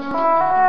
Música